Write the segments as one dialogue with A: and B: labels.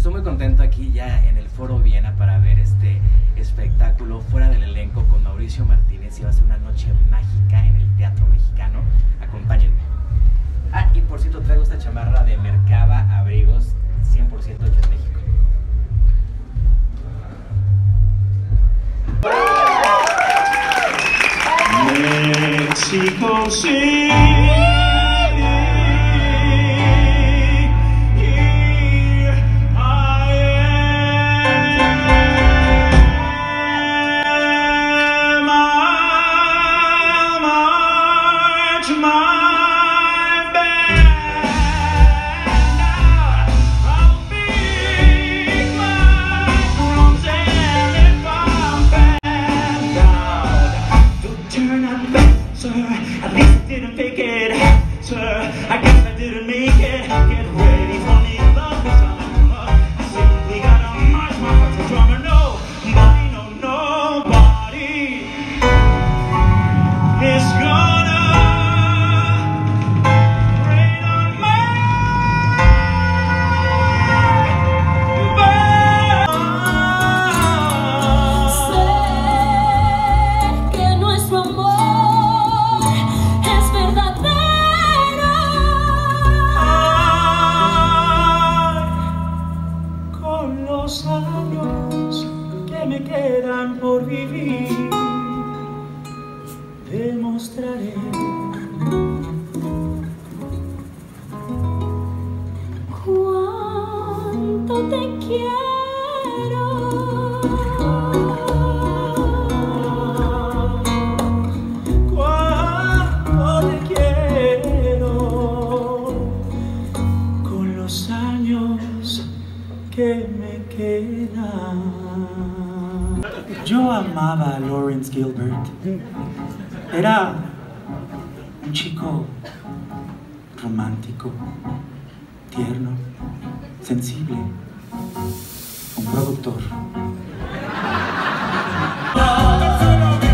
A: Estoy muy contento aquí ya en el Foro Viena para ver este espectáculo fuera del elenco con Mauricio Martínez y va a ser una noche mágica en el Teatro Mexicano. Acompáñenme. Ah, y por cierto traigo esta chamarra de Mercaba Abrigos 100% hecha en México.
B: Mexico City. Didn't fake it, sir. I guess I didn't make it. Get ready for
C: te quiero.
B: cuánto te quiero. Con los años que me quedan. Yo amaba a Lawrence Gilbert. Era un chico romántico, tierno, sensible, un productor.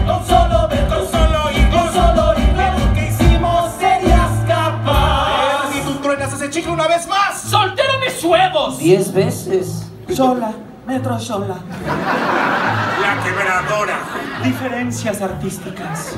D: Con solo ver, con solo ir, con solo ir, ver lo que hicimos serías capaz. Si tú truenas ese chicle una vez más.
E: ¡Soltero mis huevos!
B: Diez veces, sola, metro sola.
D: La quebradora.
B: Diferencias artísticas.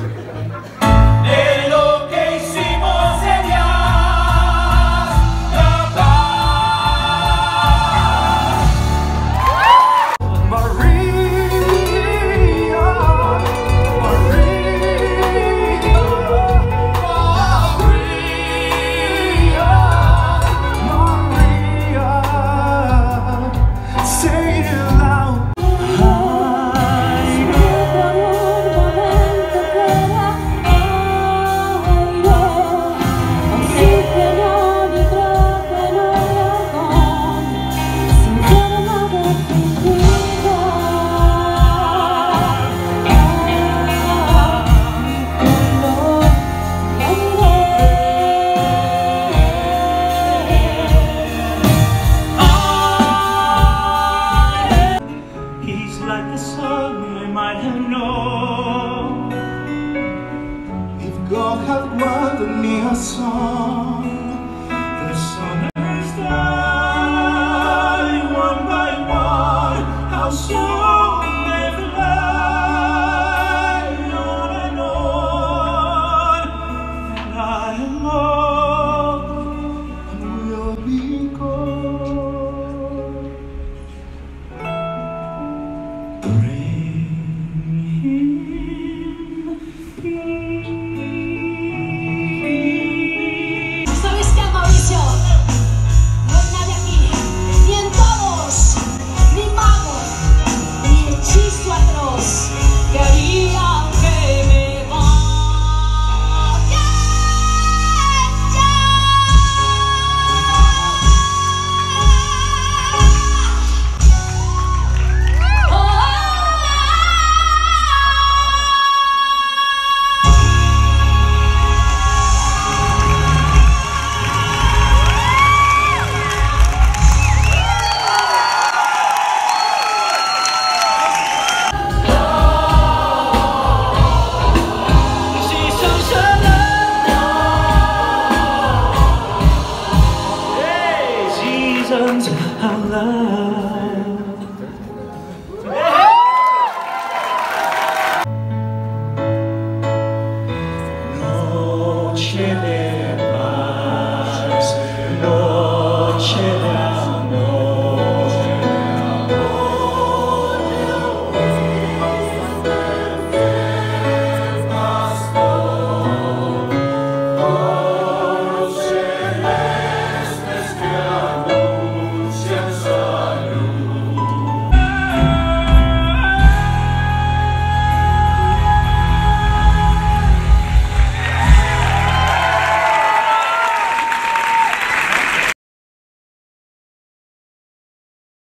D: Me a son,